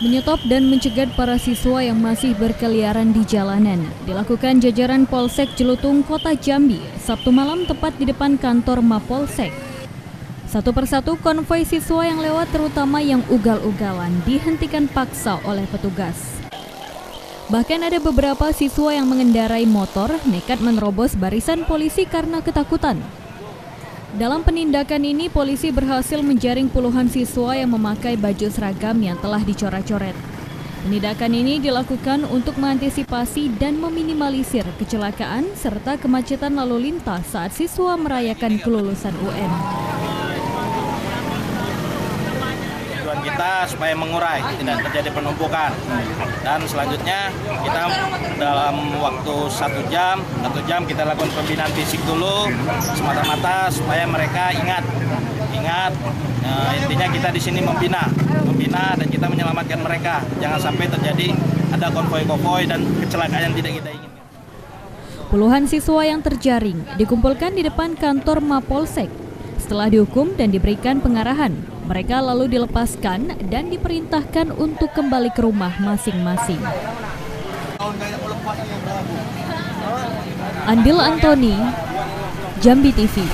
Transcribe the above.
Menyetop dan mencegat para siswa yang masih berkeliaran di jalanan dilakukan jajaran Polsek Jelutung Kota Jambi Sabtu malam tepat di depan kantor Mapolsek. Satu persatu konvoi siswa yang lewat terutama yang ugal-ugalan dihentikan paksa oleh petugas. Bahkan ada beberapa siswa yang mengendarai motor nekat menerobos barisan polisi karena ketakutan. Dalam penindakan ini, polisi berhasil menjaring puluhan siswa yang memakai baju seragam yang telah dicoret-coret. Penindakan ini dilakukan untuk mengantisipasi dan meminimalisir kecelakaan serta kemacetan lalu lintas saat siswa merayakan kelulusan UN. Tujuan kita supaya mengurai tidak terjadi penumpukan. Dan selanjutnya kita dalam waktu satu jam satu jam kita lakukan pembinaan fisik dulu semata-mata supaya mereka ingat. Ingat eh, intinya kita di sini membina. Membina dan kita menyelamatkan mereka. Jangan sampai terjadi ada konvoi-konvoi dan kecelakaan yang tidak kita inginkan. Puluhan siswa yang terjaring dikumpulkan di depan kantor Mapolsek. Setelah dihukum dan diberikan pengarahan, mereka lalu dilepaskan dan diperintahkan untuk kembali ke rumah masing-masing. Andil Antoni, Jambi TV.